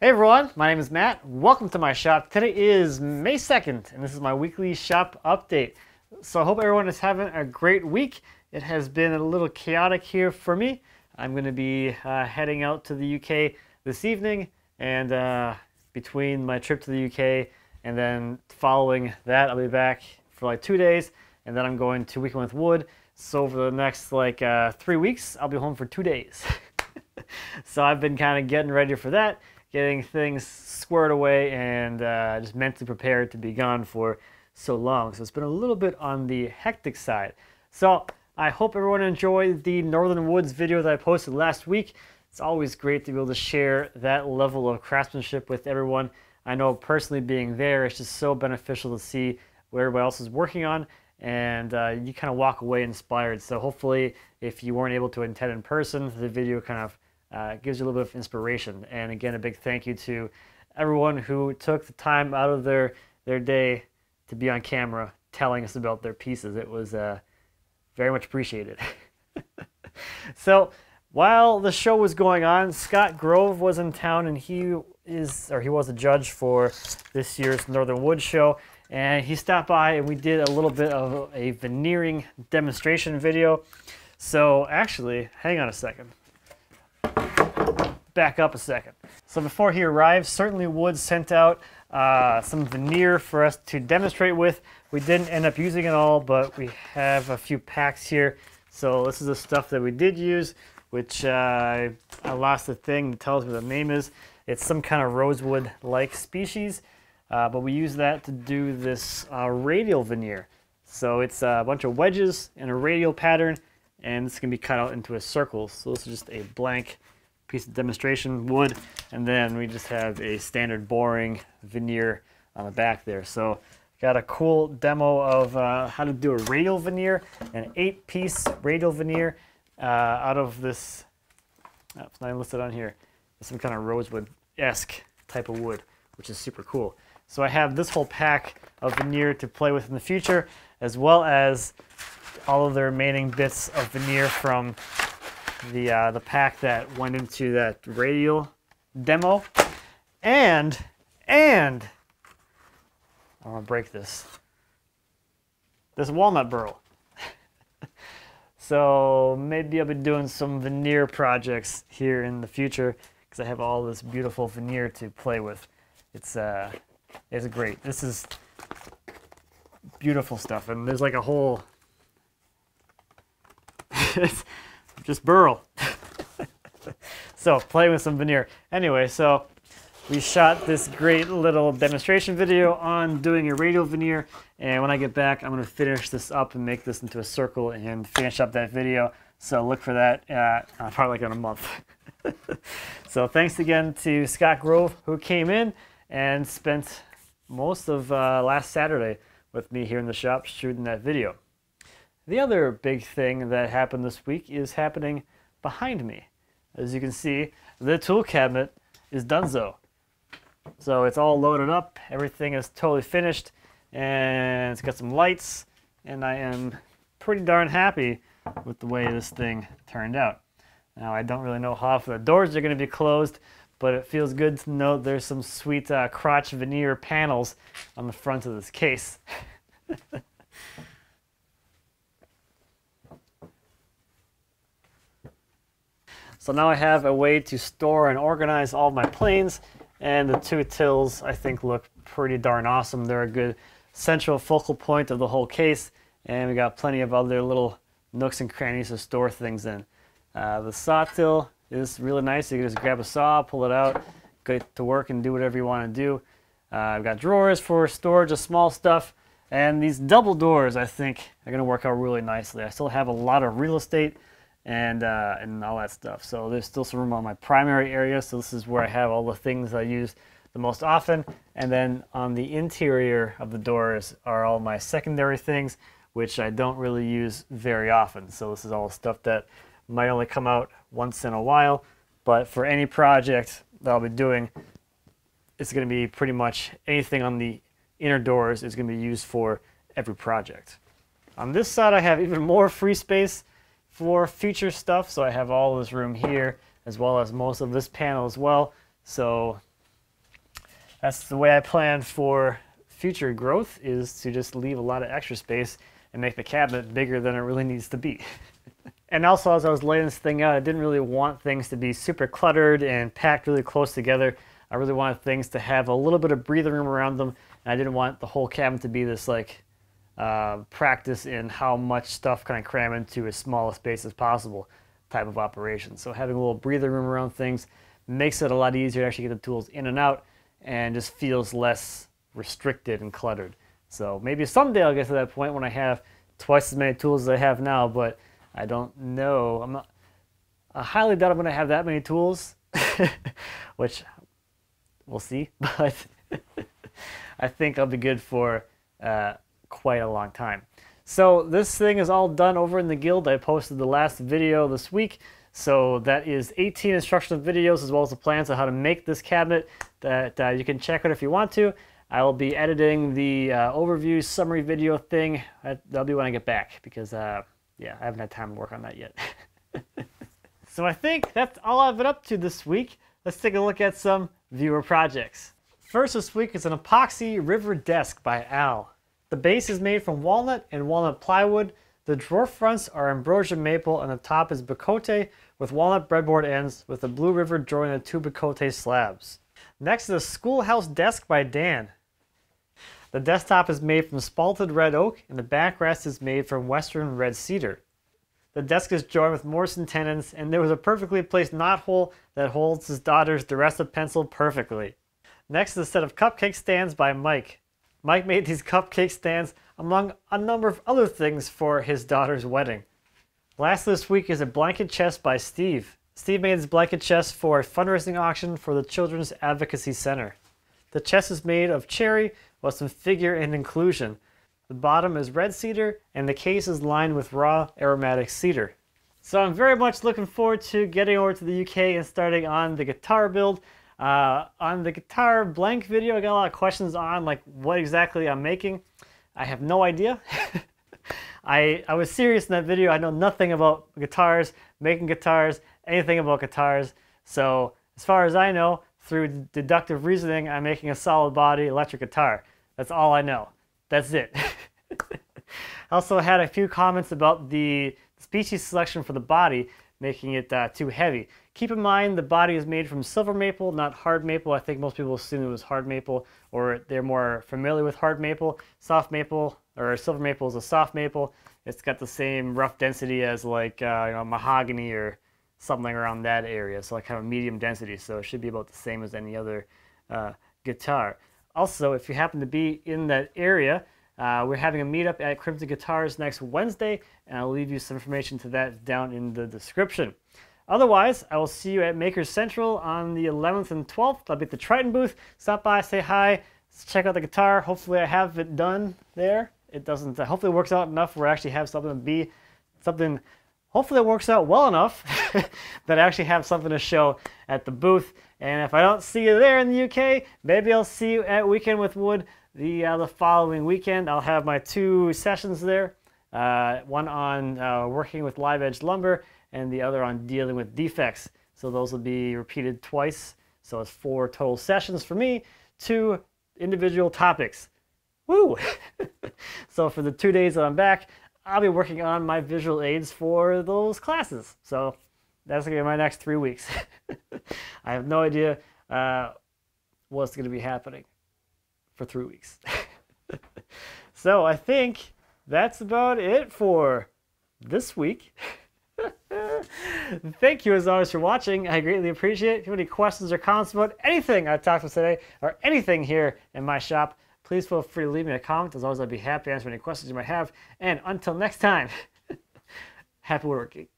Hey everyone, my name is Matt. Welcome to my shop. Today is May 2nd, and this is my weekly shop update. So I hope everyone is having a great week. It has been a little chaotic here for me. I'm going to be uh, heading out to the UK this evening, and uh, between my trip to the UK and then following that, I'll be back for like two days, and then I'm going to Weekend with Wood. So over the next like uh, three weeks, I'll be home for two days. so I've been kind of getting ready for that, getting things squared away, and uh, just mentally prepared to be gone for so long. So it's been a little bit on the hectic side. So I hope everyone enjoyed the Northern Woods video that I posted last week. It's always great to be able to share that level of craftsmanship with everyone. I know personally being there, it's just so beneficial to see what everybody else is working on and uh, you kind of walk away inspired. So hopefully if you weren't able to attend in person, the video kind of uh, gives you a little bit of inspiration. And again, a big thank you to everyone who took the time out of their, their day to be on camera telling us about their pieces. It was uh, very much appreciated. so while the show was going on, Scott Grove was in town and he is, or he was a judge for this year's Northern Wood Show. And he stopped by and we did a little bit of a veneering demonstration video. So actually, hang on a second. Back up a second. So before he arrived, Certainly Wood sent out uh, some veneer for us to demonstrate with. We didn't end up using it all, but we have a few packs here. So this is the stuff that we did use which uh, I lost the thing that tells me the name is. It's some kind of rosewood-like species, uh, but we use that to do this uh, radial veneer. So it's a bunch of wedges in a radial pattern, and this can be cut out into a circle. So this is just a blank piece of demonstration wood, and then we just have a standard boring veneer on the back there. So got a cool demo of uh, how to do a radial veneer, an eight-piece radial veneer, uh, out of this, oh, it's not listed on here, some kind of rosewood-esque type of wood, which is super cool. So I have this whole pack of veneer to play with in the future, as well as all of the remaining bits of veneer from the, uh, the pack that went into that radial demo. And, and, I'm gonna break this, this walnut burl. So maybe I'll be doing some veneer projects here in the future because I have all this beautiful veneer to play with. It's uh, it's great. This is beautiful stuff, and there's like a whole just burl. so play with some veneer. Anyway, so we shot this great little demonstration video on doing a radial veneer and when I get back I'm going to finish this up and make this into a circle and finish up that video so look for that uh, probably like in a month so thanks again to Scott Grove who came in and spent most of uh, last Saturday with me here in the shop shooting that video the other big thing that happened this week is happening behind me as you can see the tool cabinet is done so so it's all loaded up, everything is totally finished, and it's got some lights, and I am pretty darn happy with the way this thing turned out. Now I don't really know how often the doors are going to be closed, but it feels good to know there's some sweet uh, crotch veneer panels on the front of this case. so now I have a way to store and organize all my planes and the two tills, I think, look pretty darn awesome. They're a good central focal point of the whole case. And we got plenty of other little nooks and crannies to store things in. Uh, the saw till is really nice. You can just grab a saw, pull it out, get to work and do whatever you want to do. Uh, I've got drawers for storage of small stuff. And these double doors, I think, are going to work out really nicely. I still have a lot of real estate and uh, and all that stuff. So there's still some room on my primary area. So this is where I have all the things I use the most often. And then on the interior of the doors are all my secondary things, which I don't really use very often. So this is all stuff that might only come out once in a while. But for any project that I'll be doing, it's going to be pretty much anything on the inner doors is going to be used for every project. On this side, I have even more free space for future stuff. So I have all this room here as well as most of this panel as well. So that's the way I plan for future growth is to just leave a lot of extra space and make the cabinet bigger than it really needs to be. and also as I was laying this thing out, I didn't really want things to be super cluttered and packed really close together. I really wanted things to have a little bit of breathing room around them. And I didn't want the whole cabinet to be this like uh, practice in how much stuff can I cram into as small a space as possible type of operation. So having a little breathing room around things makes it a lot easier to actually get the tools in and out and just feels less restricted and cluttered. So maybe someday I'll get to that point when I have twice as many tools as I have now, but I don't know. I'm not, I highly doubt I'm going to have that many tools, which we'll see, but I think I'll be good for uh, quite a long time. So this thing is all done over in the guild. I posted the last video this week. So that is 18 instructional videos as well as the plans on how to make this cabinet that uh, you can check out if you want to. I will be editing the uh, overview summary video thing. That'll be when I get back because, uh, yeah, I haven't had time to work on that yet. so I think that's all I've been up to this week. Let's take a look at some viewer projects. First this week is an epoxy river desk by Al. The base is made from walnut and walnut plywood. The drawer fronts are ambrosia maple and the top is bocote with walnut breadboard ends with the blue river joining the two bocote slabs. Next is a schoolhouse desk by Dan. The desktop is made from spalted red oak and the backrest is made from western red cedar. The desk is joined with mortise and tenons and there was a perfectly placed knot hole that holds his daughter's Duressa pencil perfectly. Next is a set of cupcake stands by Mike. Mike made these cupcake stands among a number of other things for his daughter's wedding. Last this week is a blanket chest by Steve. Steve made his blanket chest for a fundraising auction for the Children's Advocacy Center. The chest is made of cherry with some figure and inclusion. The bottom is red cedar and the case is lined with raw aromatic cedar. So I'm very much looking forward to getting over to the UK and starting on the guitar build. Uh, on the guitar blank video, I got a lot of questions on like what exactly I'm making. I have no idea. I, I was serious in that video. I know nothing about guitars, making guitars, anything about guitars. So as far as I know, through deductive reasoning, I'm making a solid body electric guitar. That's all I know. That's it. I also had a few comments about the species selection for the body, making it uh, too heavy. Keep in mind the body is made from silver maple, not hard maple. I think most people assume it was hard maple or they're more familiar with hard maple. Soft maple or silver maple is a soft maple. It's got the same rough density as like uh, you know, mahogany or something around that area. So like kind of medium density. So it should be about the same as any other uh, guitar. Also, if you happen to be in that area, uh, we're having a meetup at Crimson Guitars next Wednesday, and I'll leave you some information to that down in the description. Otherwise, I will see you at Makers Central on the 11th and 12th. I'll be at the Triton booth. Stop by, say hi, check out the guitar. Hopefully I have it done there. It doesn't, uh, hopefully it works out enough where I actually have something to be, something, hopefully it works out well enough that I actually have something to show at the booth. And if I don't see you there in the UK, maybe I'll see you at Weekend with Wood the, uh, the following weekend. I'll have my two sessions there, uh, one on uh, working with live edge lumber and the other on dealing with defects. So those will be repeated twice. So it's four total sessions for me, two individual topics. Woo! so for the two days that I'm back, I'll be working on my visual aids for those classes. So that's gonna be my next three weeks. I have no idea uh, what's gonna be happening for three weeks. so I think that's about it for this week. Thank you as always for watching. I greatly appreciate it. If you have any questions or comments about anything I talked about today or anything here in my shop, please feel free to leave me a comment. As always, I'd be happy to answer any questions you might have. And until next time, happy woodworking.